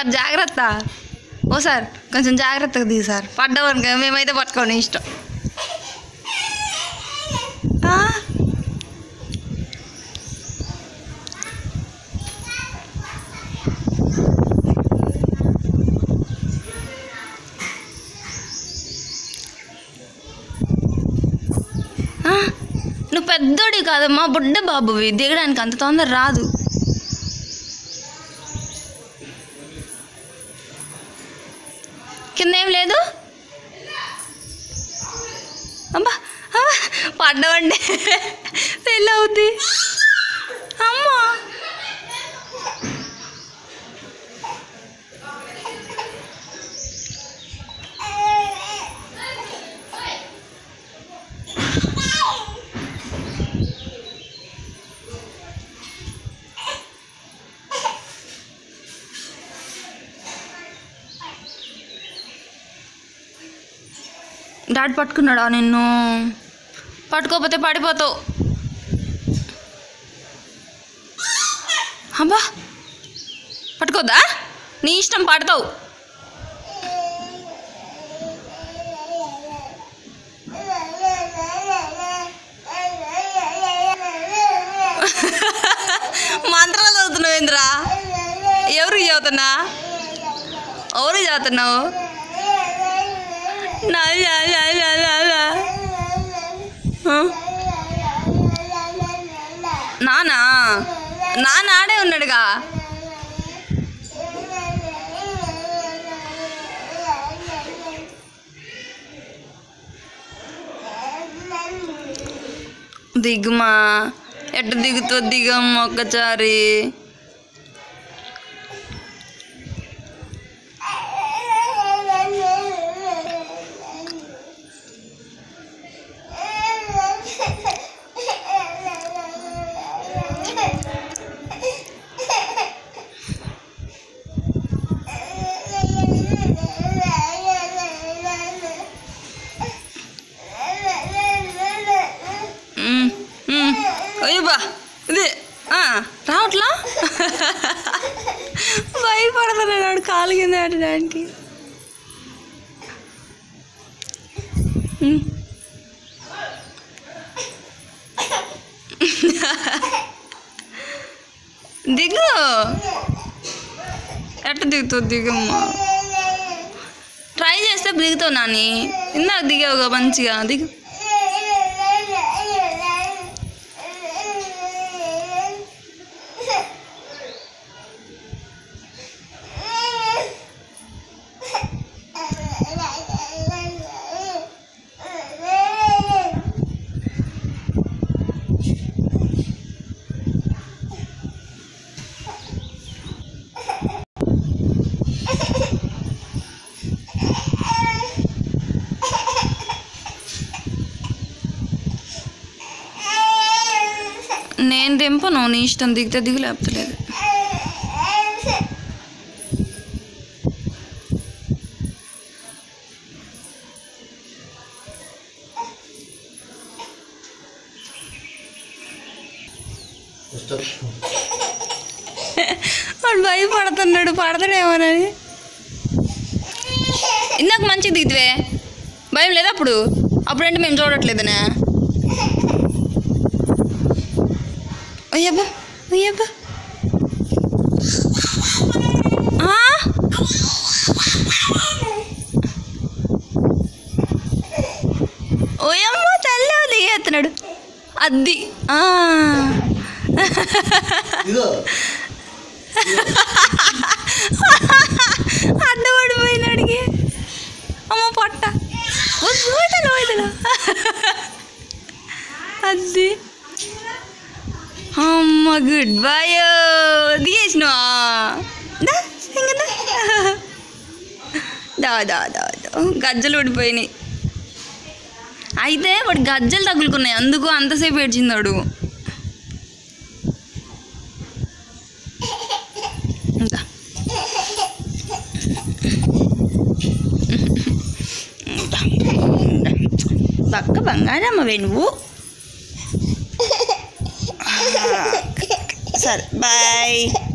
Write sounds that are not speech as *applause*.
Sir జాగ్రత్త. ఓ sir కొంచెం జాగ్రత్తగా దిగు సార్. పడ్డవనుక మేమైతే పట్టుకోండి ఇష్టం. నువ్వు పెద్దోడి కాదమ్మా బుడ్డ బాబువి. దిగడానికి అంత తొందర రాదు. కింద ఏం లేదు. అబ్బా పడ్డవండి పెళ్ళి *laughs* అవుద్ది అమ్మా డాడ్ పట్టుకున్నాడా నిన్ను? పట్టుకోపోతే పడిపోతావు. అబ్బా పట్టుకోద్దా? నీ ఇష్టం పడతావు. మంత్రాలు చదువుతున్నావు ఏంద్రా ఎవరు చదువుతున్నా? ఎవరు చదువుతున్నావు? నానా? నాన్న ఆడే ఉన్నాడుగా. దిగుమా. ఎట్ట దిగుతో దిగమ్మ ఒక్కసారి. భయపడుతున్నాడు కాలు కింద పెట్టడానికి. దిగు. ఎట్ట దిగుతావు దిగమ్మా ట్రై చేస్తే దిగుతావు నాని. ఇందాక దిగావుగా మంచిగా. దిగు. నేను దింపను నీ ఇష్టం దిగితే దిగు లేపుతలేదు వాడు భయపడుతున్నాడు పడతాడేమోనని. ఇందాక మంచిగా దిగుతువే భయం లేదా అప్పుడు? అప్పుడంటే మేము చూడట్లేదనే? అయ్యబ్బా ఆ? ఓయమ్మ తల్లి దిగేస్తున్నాడు అద్ది అడ్డపడిపోయినాడికి అమ్మ పొట్ట వదిలు వదిలు అది అమ్మ గుడ్ బాయ్ దిగేసినా దా దా. దా గజ్జలు ఊడిపోయినాయి. అయితే వాడు గజ్జలు తగులుకున్నాయి. అందుకు అంతసేపు ఏడ్చిందాడు ఇంకా. పక్క బంగారమ్మ నువ్వు. సరే బాయ్ *laughs*